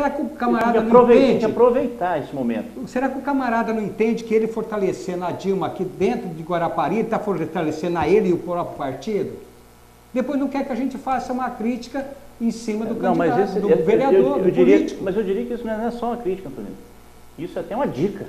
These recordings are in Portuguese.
será que o camarada tem que não entende? Tem que aproveitar esse momento. Será que o camarada não entende que ele fortalecendo a Dilma aqui dentro de Guarapari, ele está fortalecendo a ele e o próprio partido? Depois não quer que a gente faça uma crítica em cima do não, candidato, mas esse, do eu, vereador, eu, eu do diria, político. Mas eu diria que isso não é só uma crítica, Antônio. Isso é até uma dica.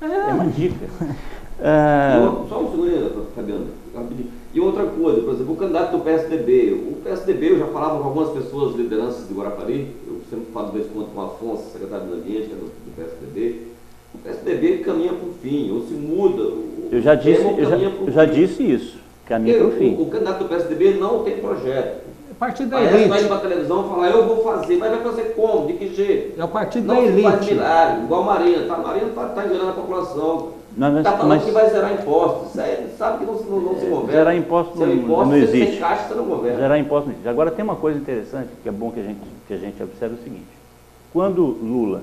É, É uma dica. Ah, Só um segundo, Fabiano, rapidinho. E outra coisa, por exemplo, o candidato do PSDB. O PSDB, eu já falava com algumas pessoas, lideranças de Guarapari, eu sempre falo desse ponto com o Afonso, secretário do Ambiente, que é do, do PSDB. O PSDB caminha para o fim, ou se muda. o- eu já o disse, eu já, caminha eu já disse isso. Caminho para o fim. O, candidato do PSDB não tem projeto. é o partido da Aí ele vai elite. para a televisão e falar, eu vou fazer, mas vai fazer como? De que jeito? É o partido Não da se faz elite. milagre, igual a Marina. Tá? A Marina está tá enganando a população. Não, mas- Está falando mas- que vai zerar impostos. Aí, sabe que não, se- não, não se governa. Zerar imposto Zerar não- impostos, não você existe. Sem caixa, você não governa. Gerar imposto não existe. Agora tem uma coisa interessante, que é bom que a gente, que a gente observe o seguinte. Quando Lula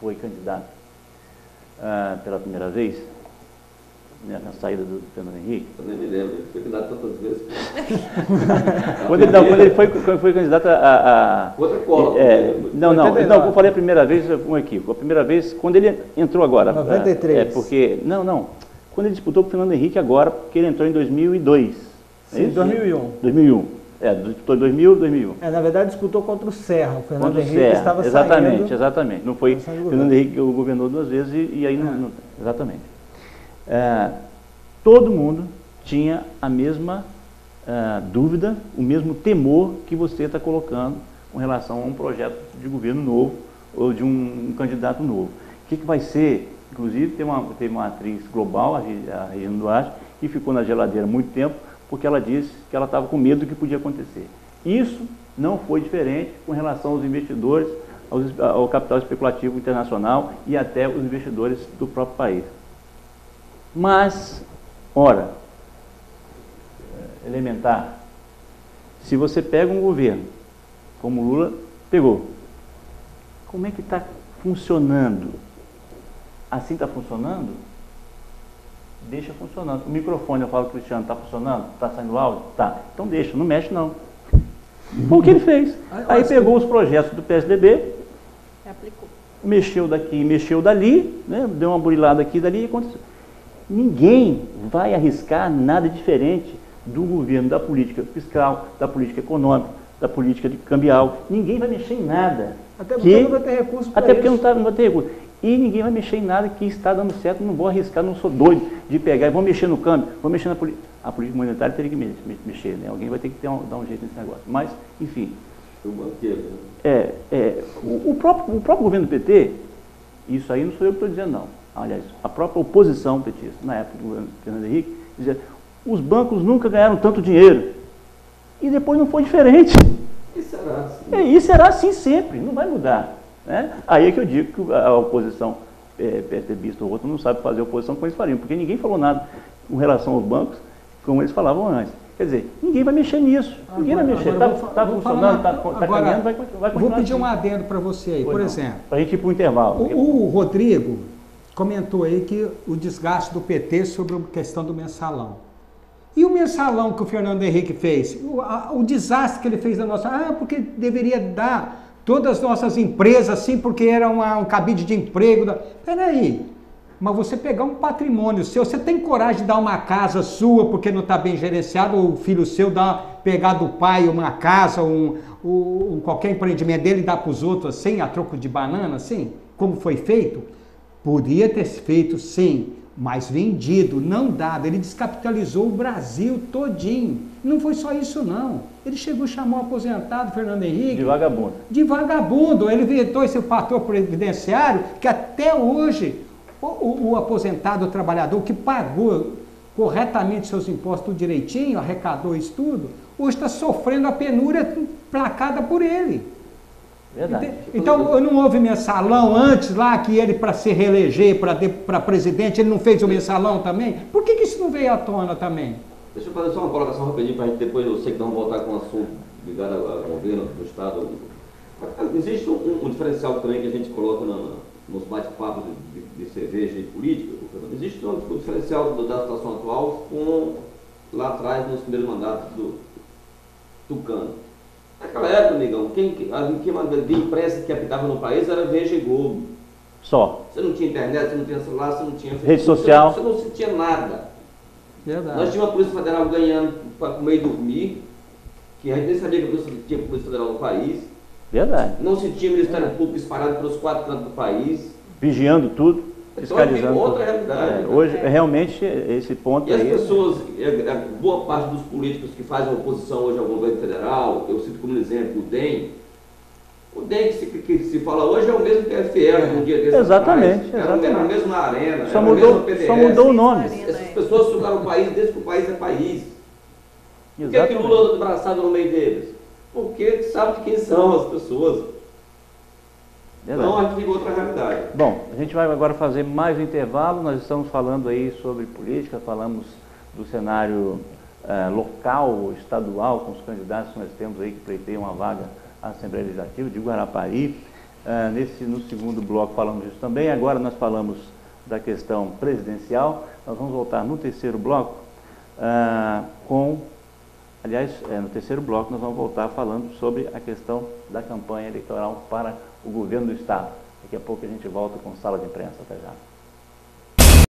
foi candidato ah, pela primeira vez, na saída do Fernando Henrique, Eu nem me lembro, ele foi candidato tantas vezes. quando ele, não, quando ele foi, quando foi candidato a, a- Outra cola. É, não, não, Foi não, eu falei a primeira vez, um equívoco. A primeira vez, quando ele entrou agora. 93. É, porque, não, não, quando ele disputou com o Fernando Henrique agora, porque ele entrou em 2002. é Sim, isso? 2001. 2001. É, disputou em 2000, 2001. É, na verdade, disputou contra o Serra. O Fernando Contra o Henrique Serra, estava exatamente, saindo. exatamente. Não foi Fernando. Henrique o governou duas vezes e, e aí não, não- exatamente. É, todo mundo tinha a mesma é, dúvida, o mesmo temor que você está colocando com relação a um projeto de governo novo ou de um, um candidato novo. O que, que vai ser? Inclusive, tem uma, teve uma atriz global, a, Re- a Regina Duarte, que ficou na geladeira muito tempo, porque ela disse que ela estava com medo do que podia acontecer. Isso não foi diferente com relação aos investidores, aos- ao capital especulativo internacional e até os investidores do próprio país. Mas, ora, elementar, se você pega um governo, como o Lula pegou, como é que está funcionando? Assim está funcionando? Deixa funcionando. O microfone, eu falo, Cristiano, está funcionando? Está saindo áudio? Tá. Então deixa, não mexe não. Foi o que ele fez. Aí pegou os projetos do PSDB, Aplicou. mexeu daqui, mexeu dali, né? deu uma burilada aqui e dali e aconteceu. Ninguém vai arriscar nada diferente do governo, da política fiscal, da política econômica, da política de cambial. Ninguém vai mexer em nada. Até porque que- não vai ter recurso para Até porque não, isso. tá, não vai ter recurso. E ninguém vai mexer em nada que está dando certo. Não vou arriscar, não sou doido de pegar e vou mexer no câmbio, vou mexer na política. A política monetária teria que me- me- mexer, né? Alguém vai ter que ter um- dar um jeito nesse negócio. Mas, enfim, O banqueiro. né? é, é, o, o próprio, o próprio governo do PT, isso aí não sou eu que estou dizendo, não. Aliás, a própria oposição petista, na época do governo Fernando Henrique, dizia os bancos nunca ganharam tanto dinheiro. E depois não foi diferente. E será assim? É, E será assim sempre, não vai mudar. Né? Aí é que eu digo que a oposição, é, PSDBista ou outro, não sabe fazer oposição como eles fariam, porque ninguém falou nada com relação aos bancos como eles falavam antes. Quer dizer, ninguém vai mexer nisso. ninguém vai Agora- mexer. agora Está vou falar funcionando, está agora, caminhando, vai, vai continuar. Vou pedir um assim. adendo para você aí, Pois por não. exemplo. Para a gente ir para o intervalo. O, o Rodrigo comentou aí que o desgaste do PT sobre a questão do mensalão. E o mensalão que o Fernando Henrique fez? O, a- o desastre que ele fez na nossa. Ah, porque deveria dar todas as nossas empresas assim, porque era uma- um cabide de emprego. Da... Peraí. Mas você pegar um patrimônio seu, você tem coragem de dar uma casa sua porque não está bem gerenciado, ou o filho seu dá, pegar do pai uma casa, um, um- qualquer empreendimento dele e dar para os outros assim, a troco de banana, assim, como foi feito? Podia ter feito sim, mas vendido, não dado. Ele descapitalizou o Brasil todinho. Não foi só isso não. Ele chegou e chamou o aposentado Fernando Henrique De vagabundo. de vagabundo. Ele inventou esse fator previdenciário que até hoje o, o- o aposentado, o trabalhador que pagou corretamente seus impostos tudo direitinho, arrecadou isso tudo, hoje está sofrendo a penúria placada por ele. Verdade. Então, não houve mensalão antes lá que ele, para se reeleger para presidente, ele não fez o mensalão também? Por que, que isso não veio à tona também? Deixa eu fazer só uma colocação rapidinho para a gente depois, eu sei que vamos voltar com um assunto ligado ao governo do Estado. Existe um, um- diferencial também que a gente coloca na- nos bate-papos de, de- de cerveja e política. Existe um, um diferencial do- da situação atual com lá atrás, nos primeiros mandatos do Tucano. Época, negão, quem, a, quem de imprensa que apitava no país era Veja e Globo. Só. Você não tinha internet, você não tinha celular, você não tinha... Rede social. Você não, você não tinha nada. Verdade. Nós tínhamos a Polícia Federal ganhando para comer e dormir, que a gente nem sabia que a Polícia tinha Polícia Federal no país. Verdade. Não se tinha Ministério Público espalhado pelos quatro cantos do país. Vigiando tudo, fiscalizando. é outra realidade. É, hoje, realmente, esse ponto E as aí. pessoas, é, é, boa parte dos políticos que fazem oposição hoje ao governo federal, eu cito como exemplo o DEM, o DEM que se, que se fala hoje é o mesmo TFL no dia desse Exatamente, atrás. Era, era a exatamente. mesma arena, Só a mudou, PDS. só mudou o nome. Essas pessoas sugaram o país desde que o país é país. Por que, que Exatamente. Lula anda abraçado no meio deles? Porque sabe de quem são as pessoas. Verdade. Então aqui fica outra realidade. Bom, a gente vai agora fazer mais um intervalo. Nós estamos falando aí sobre política, falamos do cenário eh, local, estadual, com os candidatos que nós temos aí que pleiteiam uma vaga à Assembleia Legislativa de Guarapari. Eh, nesse, no segundo bloco falamos disso também. Agora nós falamos da questão presidencial. Nós vamos voltar no terceiro bloco ah, com Aliás, é, no terceiro bloco nós vamos voltar falando sobre a questão da campanha eleitoral para o governo do Estado. Daqui a pouco a gente volta com sala de imprensa. Até já.